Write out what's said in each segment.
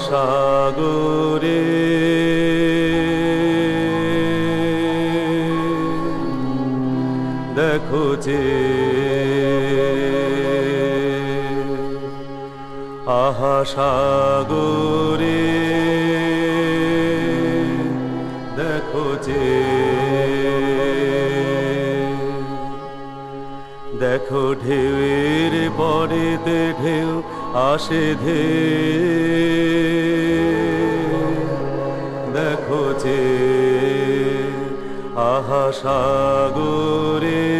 সাগরে দেখো যে আহা সাগরে ঢেউয়ের পরে ঢেউ আসে ধে। দেখো যে আহা সাগরে।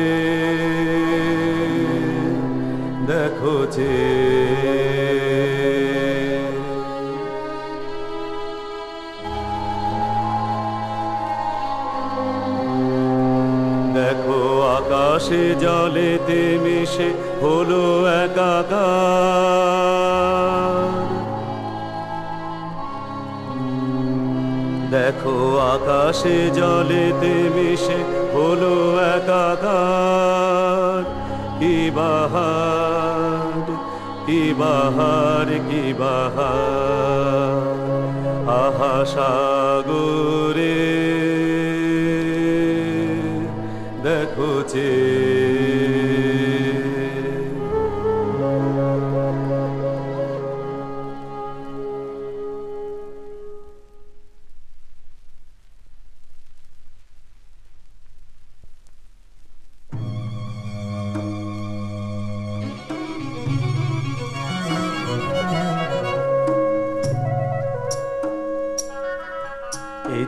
দেখো যে আকাশে জলেতে মিশে হলো একাকার। দেখো আকাশে জলেতে মিশে হলো একাকার। কি বাহার কি বাহার কি বাহার। আহা সাগরে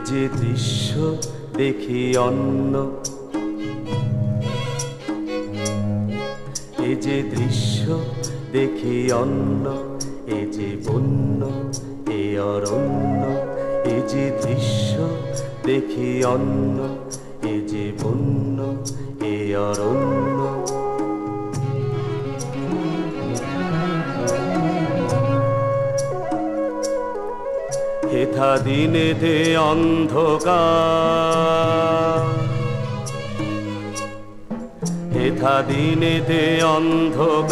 যে দৃশ্য দেখি অন্য। এ যে দৃশ্য দেখি অন্য, এ যে বন্য, এ অরণ্য। এ যে দৃশ্য দেখি অন্য, এ যে বন্য, এ অরণ্য। হেথা দিনেতে অন্ধকার। হেথা দিনেতে অন্ধকার।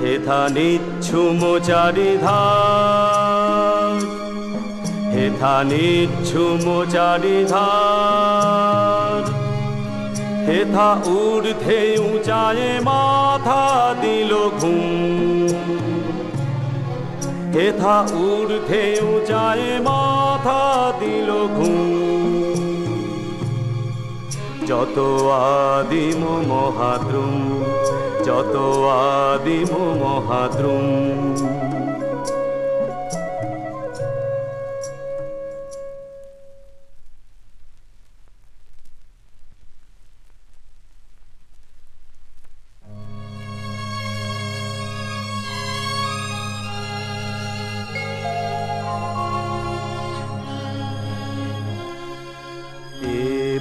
হেথা নিচ্ছুম চারিধার। হেথা নিচ্ছুম চারিধার। হেথা ঊর্ধ্বে উঁচায়ে মাথা দিল ঘুম। হেথা ঊর্ধ্বে উজায় মাথা দিল ঘুম। যত আদিম মহাদ্রুম যত আদিম মহাদ্রুম।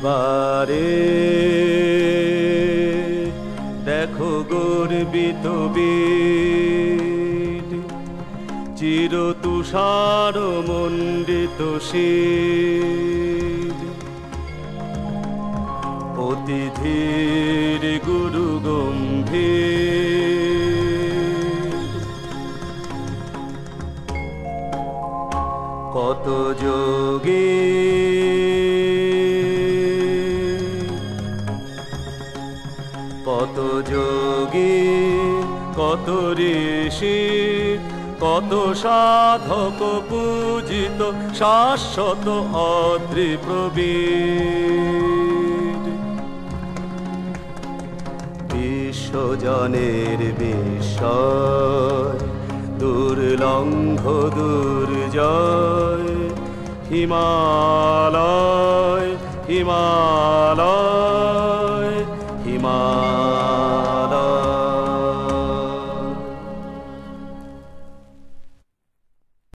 এবারে দেখো গর্বিত বীর চির তুষার মণ্ডিত শির। অতিথির গুরু গম্ভীর। কত যোগী কত যোগী, কত ঋষি, কত সাধক পূজিত, শাশ্বত অদ্রি প্রবীর বিশ্বজনের বিস্ময়, দুর্লঙ্ঘ দুর্জয়, হিমালয় হিমালয়